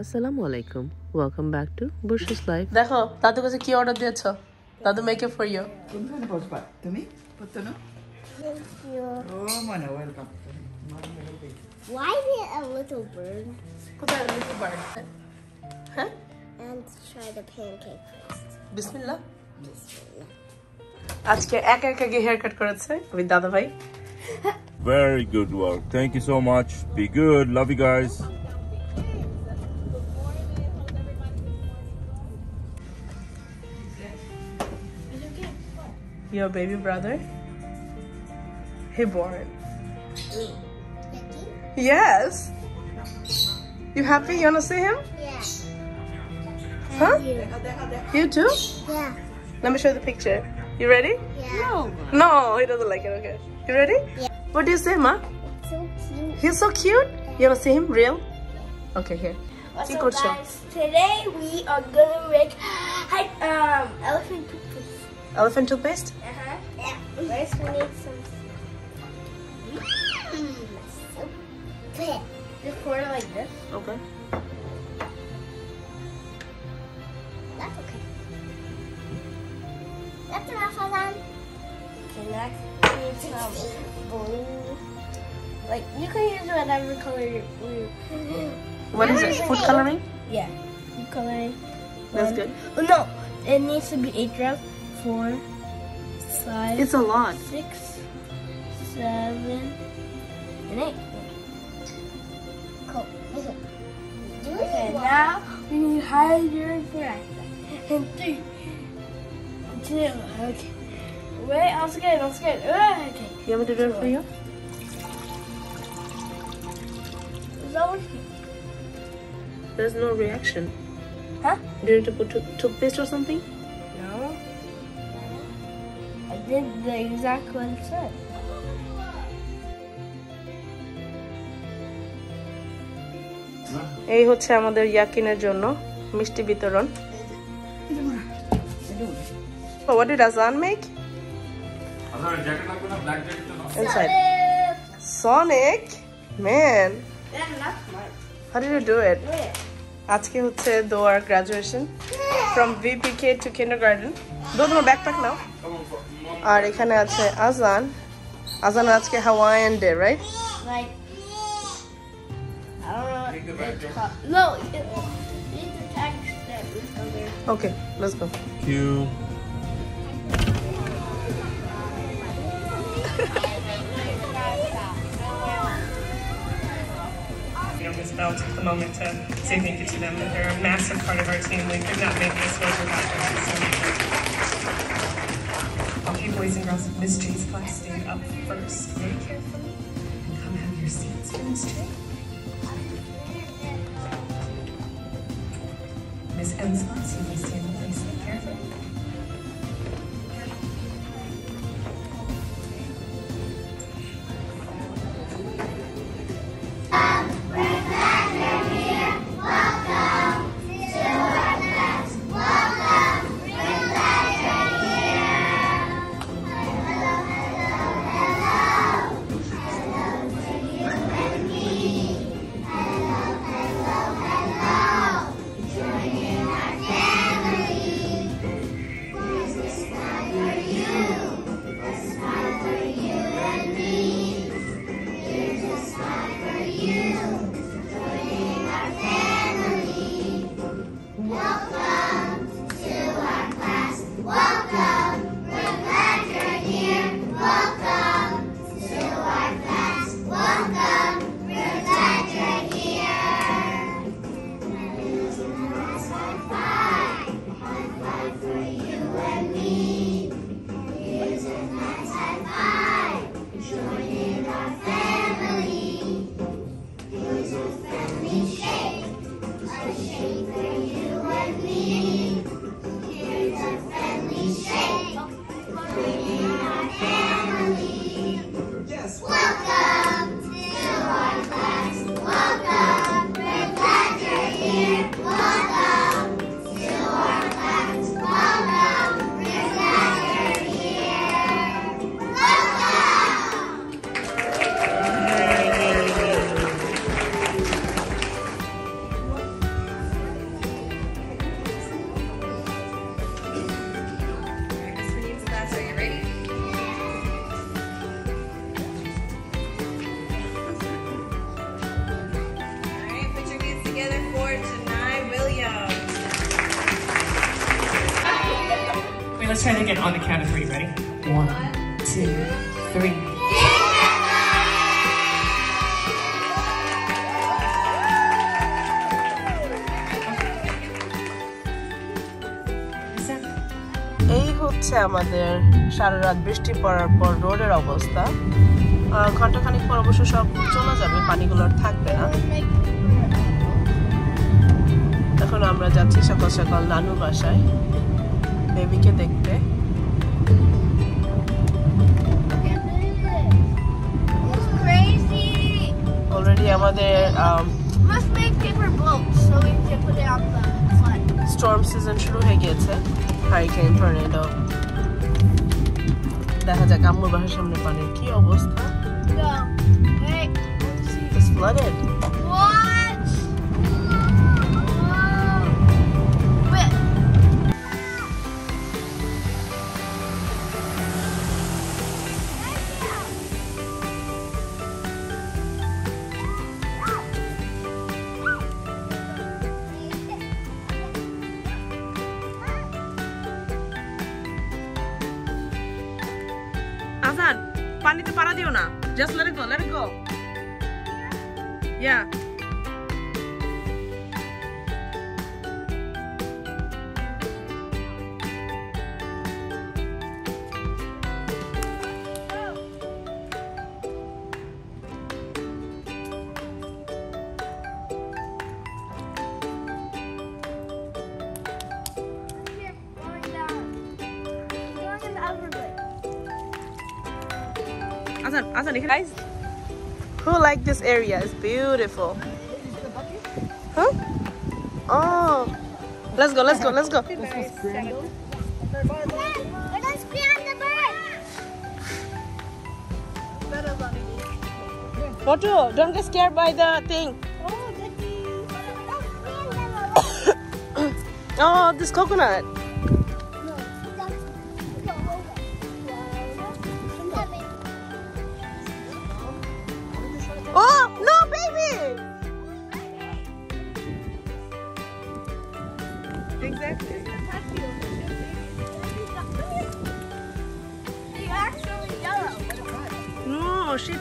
আসসালামু আলাইকুম welcome back to বুশিস লাইফ দেখো দাদু কাছে কি অর্ডার দিয়েছো দাদু মেক ইট ফর ইউ কোনখানে বসবা তুমি পত্তনু ও মানে welcome Why is it a little bird? কোথায় লিটল বার্ড হ্যাঁ And try the pancake first. বিসমিল্লাহ আজকে একা একা গিয়ে হেয়ার কাট করেছে আমি দাদা ভাই Very good work. Thank you so much. Be good. Love you guys. Your baby brother he born yes you happy you wanna see him Yeah. huh You. you too Yeah. let me show you the picture you ready Yeah. no No, he doesn't like it okay you ready Yeah. what do you say ma So cute. he's so cute you wanna see him real okay here What's Take up, good shot. guys? Today we are gonna make hi- um elephant toothpaste. Elephant toothpaste Uh-huh. Yeah. First we need some. So good. Just pour it like this. okay That's okay. That's enough of them. Okay, next we need some blue. Like you can use whatever color you. you what is it food coloring yeah, food coloring. that's good Oh no, it needs to be eight drops. Four, five, it's a lot six, seven, and eight. Cool. Okay, now we need hydrogen peroxide. And three, two, okay. Wait, I'm scared, I'm scared. Okay. you want me to do it for you Is that what there's no reaction Huh? do you need to put tooth- toothpaste or something did the exact what it said. এই হচ্ছে আমাদের ইয়াকিনের জন্য মিষ্টি বিতরণ Oh, what did Azan make? Inside. Sonic? Man, how did you do it? আজকে হচ্ছে দোয়ার graduation from VPK to kindergarten দো তোমার ব্যাকপ্যাক নাও আর এখানে আছে আজান আজান আজকে Hawaiian day right Like, I don't know. What it's called. No, it, it's a text that is over. Okay let's go Cue. You know, Miss Bell took the moment to say thank you to them. that They're a massive part of our team. We could not make this work without them. So, okay, boys and girls, of Miss J's class stayed up first. Very carefully. Come have your seats for Miss J. Miss you may stand Okay, let's try it again on the count of three. Ready? One, two, three. এই হচ্ছে আমাদের সারা রাত বৃষ্টি পড়ার পর রোডের অবস্থা আহ, ঘন্টাখানিক পর অবশ্য সব চলে যাবে পানিগুলো আর থাকবে না এখন আমরা যাচ্ছি সকাল সকাল নানু বাসায় বেবিকে দেখতে। অলরেডি আমাদের um, স্টর্ম সিজন শুরু হয়ে গিয়েছে। হারিকেন টর্নেডো দেখা যাক আম্মুর বাসার সামনে পানির কি অবস্থা? It's flooded. Whoa! আজান পানিতে পাড়া দিও না। Just let go let go yeah Azan, Azan, guys. Who like this area? It's beautiful. Huh? Oh. Let's go, let's go, let's go. Let us be on the bird. Moto, don't get scared by the thing. Oh, Oh, this coconut. No, she.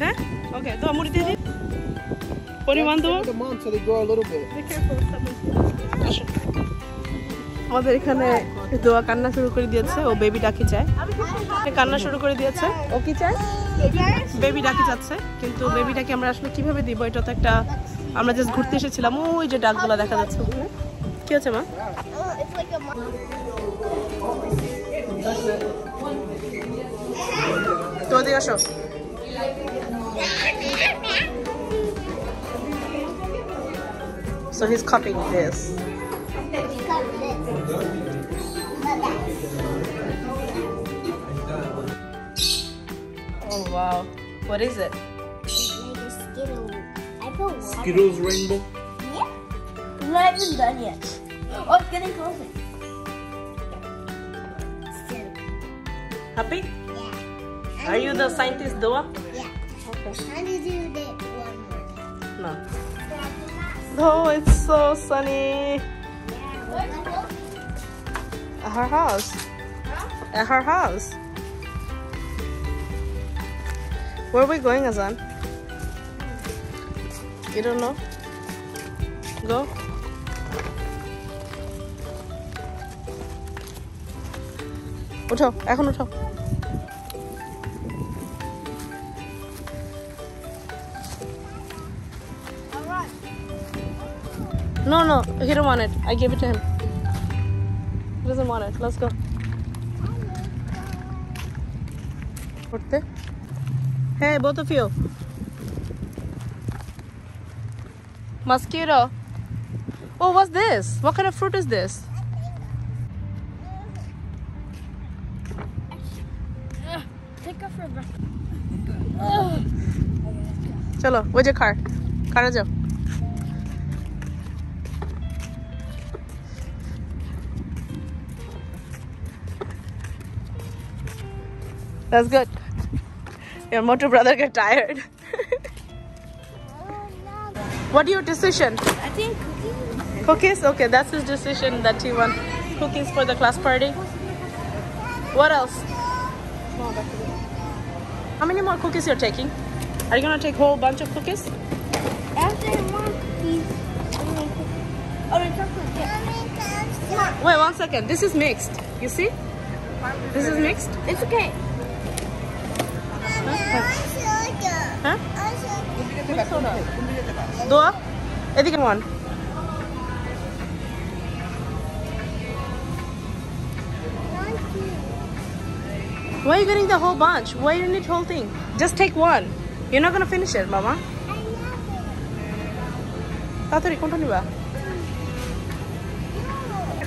Huh? Okay, তো মুড়ি দিয়ে দিন পরিমাণ দেবো Put them on so they grow a little bit. আসো। আমাদের এখানে দোয়া কান্না শুরু করে দিয়েছে ও বেবি ডাকি চায় কান্না শুরু করে দিয়েছে ও কি চায় বেবি ডাকি চাচ্ছে কিন্তু বেবিটাকে আমরা আসলে কীভাবে দিব এটা তো একটা আমরা জাস্ট ঘুরতে এসেছিলাম ওই যে ডাকগুলো দেখা যাচ্ছে ওখানে কি আছে মা Oh, it's like a mon- তো ওদিকে আসো So he's copying this. Oh wow. What is it? I. Skittles rainbow. Yeah. I'm not even done yet. Oh, it's getting closer. Still. Happy? Yeah. Are you the scientist Dua? Yeah. Okay. How do you do that one more time? No. Oh, it's so sunny. At her house. At her house. Where are we going, Azan? You don't know? Go. উঠো এখন উঠো Alright. No, no, he don't want it. I gave it to him. He doesn't want it. Let's go. উঠতে Hey, both of you. Mosquito. Oh, what's this? What kind of fruit is this? Take off your breath. Chalo, where's your car? Car যাও That's good. Your motor brother get tired. What your decision? I think Cookies? Okay, that's his decision that he wants. cookies for the class party. What else? How many more cookies you're taking? Are you gonna take a whole bunch of cookies? After one piece. Oh, chocolate. Wait one second. This is mixed. You see? This is mixed. It's okay. Huh? কোন দিকে দেবা? কোন দিকে দেবা? Dua? এদিকে one. Why are you getting the whole bunch? Why you need whole thing? Just take one. You're not gonna finish it, Mama. তাড়াতাড়ি কোনটা নিবা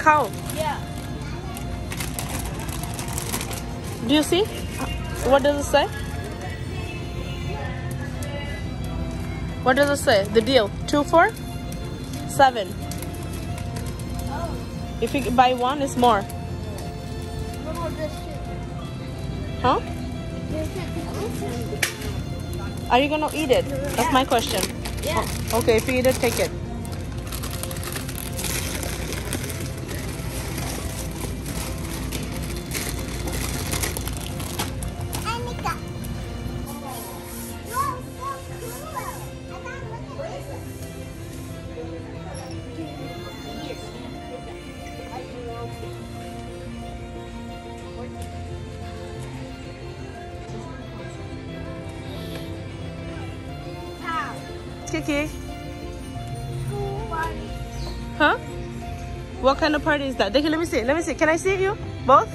খাও Yeah. Do you see? What does it say? What does it say? The deal. Two for seven. If you buy one, it's more. No, no, just two. Huh? Are you gonna eat it? That's my question. Yeah. Okay, if you eat it, take it. Kiki? Huh? What kind of party is that? Deki, let me see. Let me see. Can I see you? Both?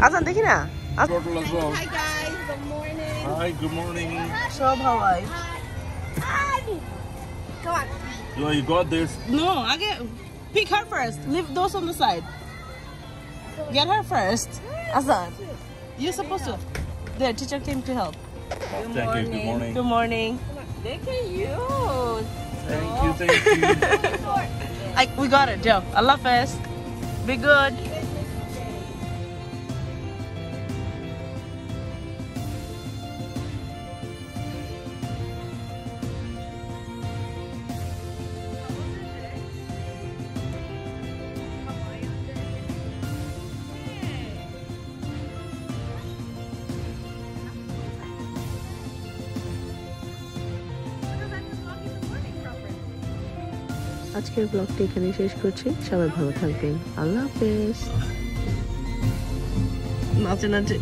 Azan, Deki na. Hi, guys. Good morning. Hi, good morning. Shab, how are you? Hi. Go on. Yo, you got this. No, I get... Pick her first. Leave those on the side. Get her first. Azan, You're supposed to. There, teacher came to help. Good Thank morning. you. Good morning. Good morning. Look at you. Thank you. Oh. Thank you. Like we got it, Joe. Allah first. Be good. আজকের ব্লগটি এখানে শেষ করছি। সবাই ভালো থাকবেন। আল্লাহ হাফেজ। নাচে নাচে।